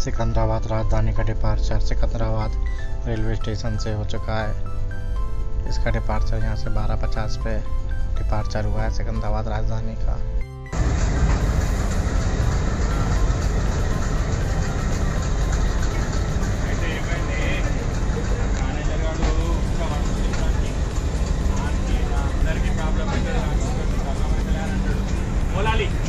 सिकंदराबाद राजधानी का departure Secunderabad railway station से हो चुका है इसका डिपार्चर यहाँ से बारह पचास पे डिपार्चर हुआ है सिकंदराबाद राजधानी का Molali.